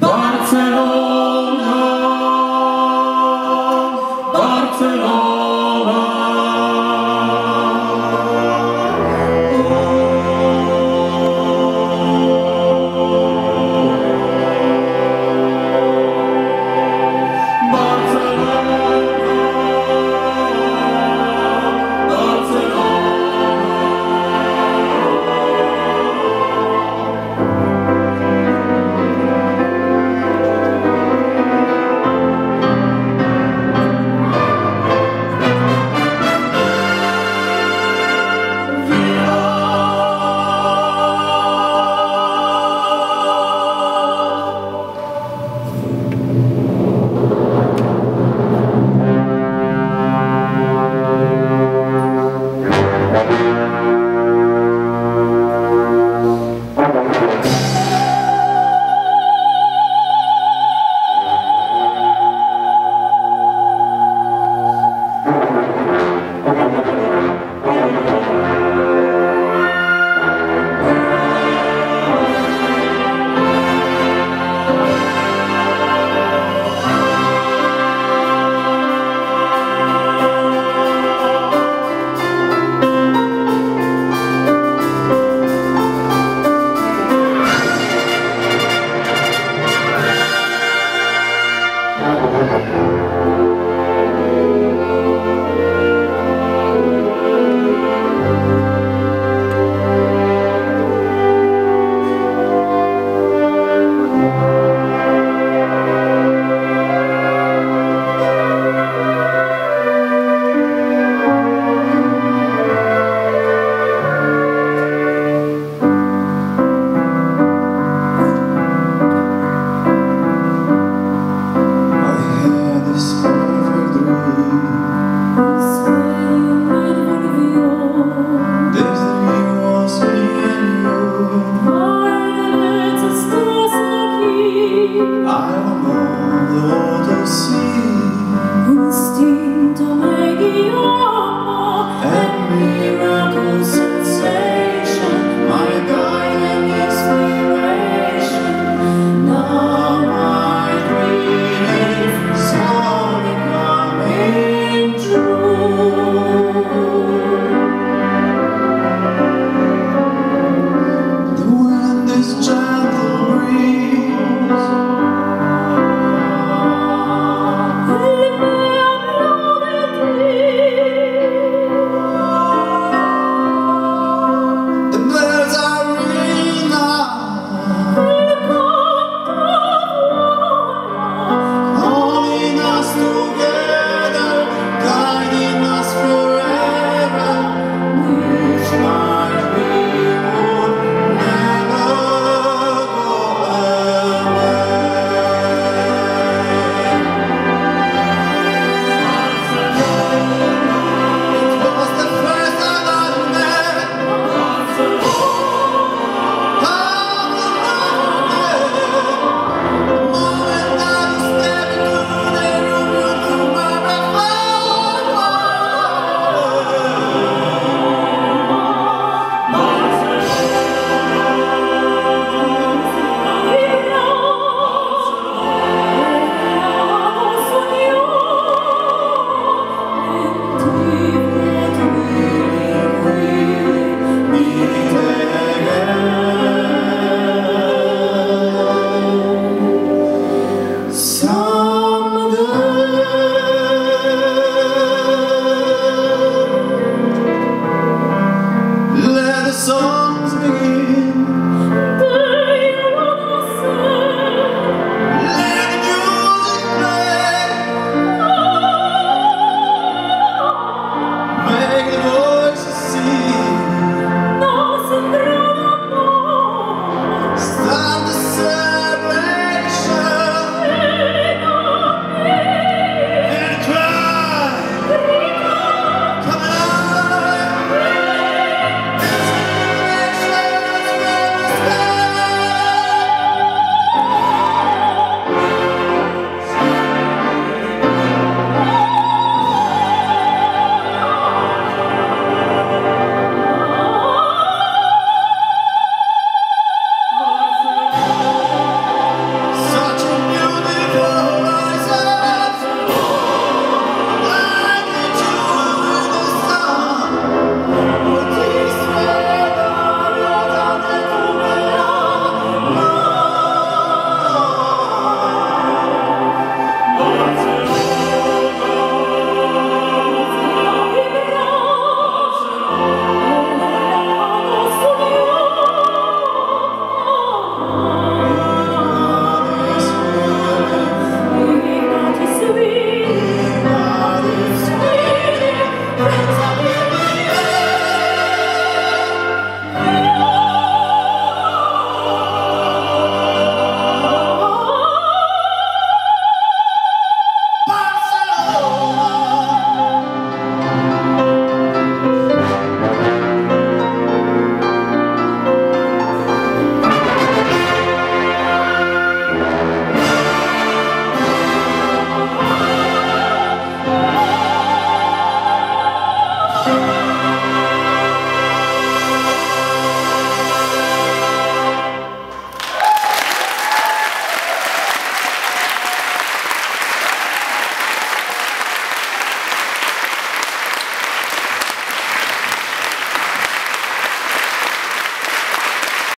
Barcelona. I'm know, Lord, the sea. so